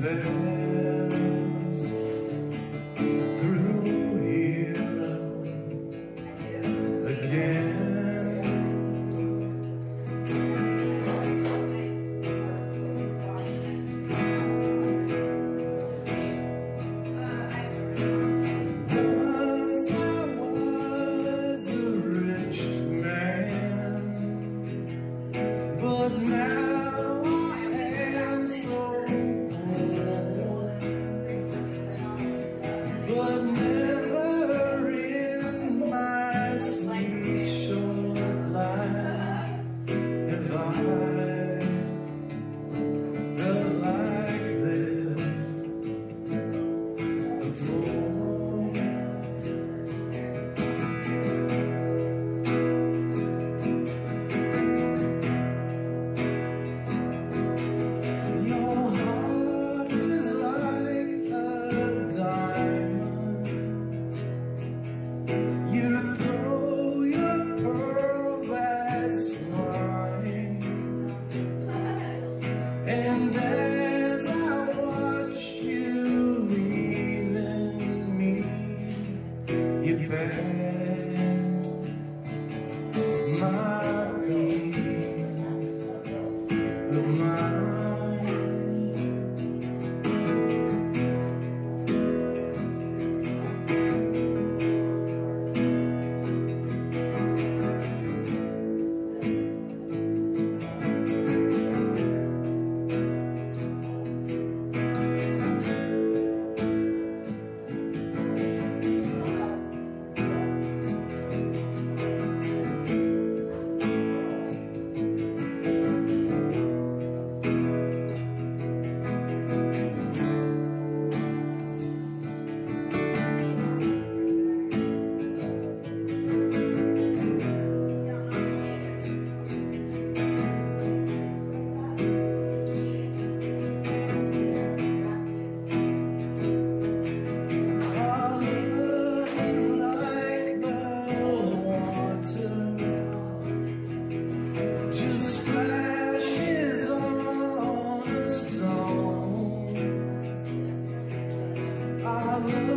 Ven. would heart. Through